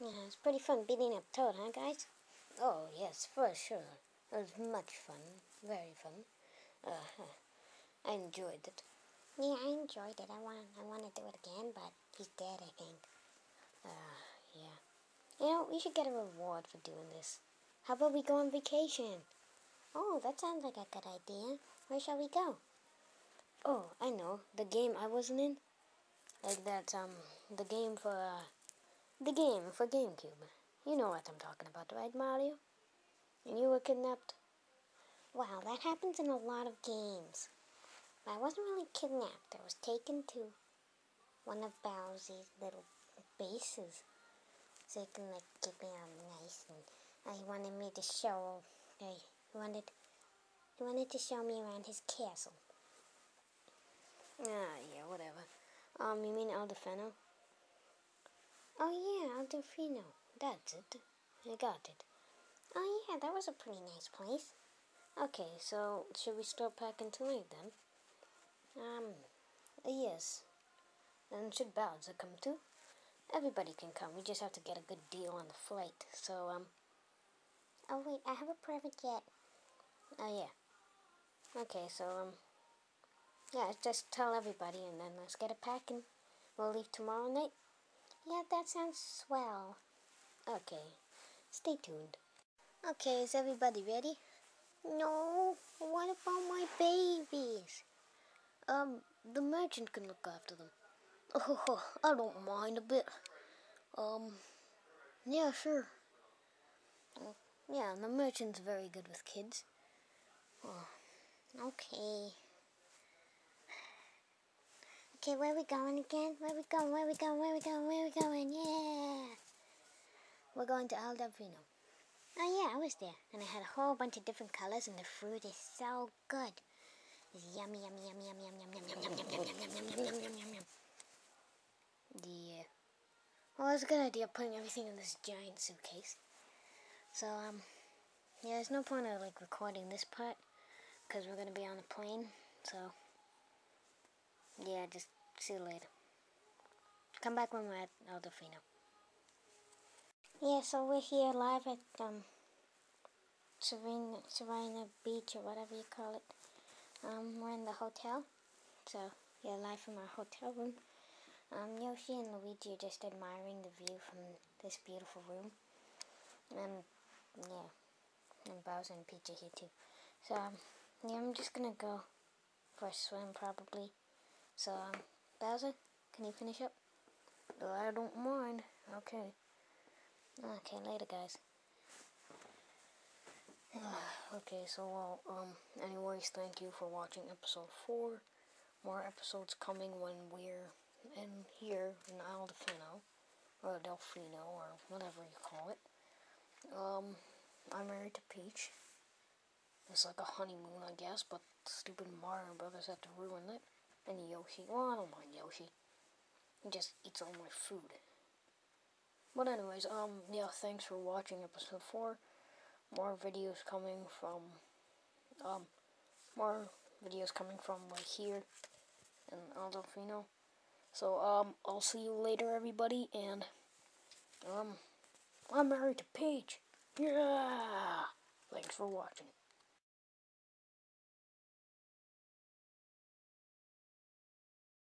Yeah, it's pretty fun beating up Toad, huh, guys? Oh, yes, for sure. It was much fun. Very fun. Uh, I enjoyed it. Yeah, I enjoyed it. I want, I want to do it again, but he's dead, I think. Uh, yeah. You know, we should get a reward for doing this. How about we go on vacation? Oh, that sounds like a good idea. Where shall we go? Oh, I know. The game I wasn't in. Like that, um, the game for, uh, the game for GameCube. You know what I'm talking about, right, Mario? And you were kidnapped? Wow, that happens in a lot of games. But I wasn't really kidnapped. I was taken to one of Bowser's little bases. So he can, like, keep me all nice. And he wanted me to show, he wanted, he wanted to show me around his castle. Ah, yeah, whatever. Um, you mean El? Oh yeah, Isle Delfino. That's it. I got it. Oh yeah, that was a pretty nice place. Okay, so should we start packing tonight then? Um, yes. And should Bowser come too? Everybody can come. We just have to get a good deal on the flight. So, um. Oh wait, I have a private jet. Oh yeah. Okay, so um. Yeah, just tell everybody and then let's get it packing. We'll leave tomorrow night. Yeah, that sounds swell. Okay, stay tuned. Okay, is everybody ready? No, what about my babies? Um, the merchant can look after them. Oh, I don't mind a bit. Um, yeah, sure. Yeah, the merchant's very good with kids. Oh, okay. Okay, where we going again? Where we going? Where we going? Where we going? Where we going? Yeah! We're going to El. Oh yeah, I was there. And I had a whole bunch of different colors and the fruit is so good. It's yummy, yummy, yummy, yummy, yummy, yummy, yummy, yummy, yummy, yummy, yummy, yummy, yummy, yummy, yummy. Yeah. Well, it's a good idea putting everything in this giant suitcase. So, um, yeah, there's no point of, like, recording this part because we're going to be on a plane. So, yeah, just see you later. Come back when we're at Isle Delfino. Yeah, so we're here live at um, Sirena, Sirena Beach or whatever you call it. Um, we're in the hotel. So, yeah, live from our hotel room. Um, Yoshi and Luigi are just admiring the view from this beautiful room. And, yeah, and Bowser and Peach are here too. So, um, yeah, I'm just gonna go for a swim probably. So, um, Bowser, can you finish up? I don't mind. Okay. Okay, later, guys. okay, so, well, um, anyways, thank you for watching episode 4. More episodes coming when we're in here in Isle Delfino, or Delfino, or whatever you call it. Um, I'm married to Peach. It's like a honeymoon, I guess, but stupid Mario Brothers had to ruin it. And Yoshi. Well, I don't mind Yoshi. He just eats all my food. But anyways, um, yeah, thanks for watching episode 4. More videos coming from, um, more videos coming from right here in Isle Delfino. So, um, I'll see you later, everybody, and, um, I'm married to Peach. Yeah! Thanks for watching.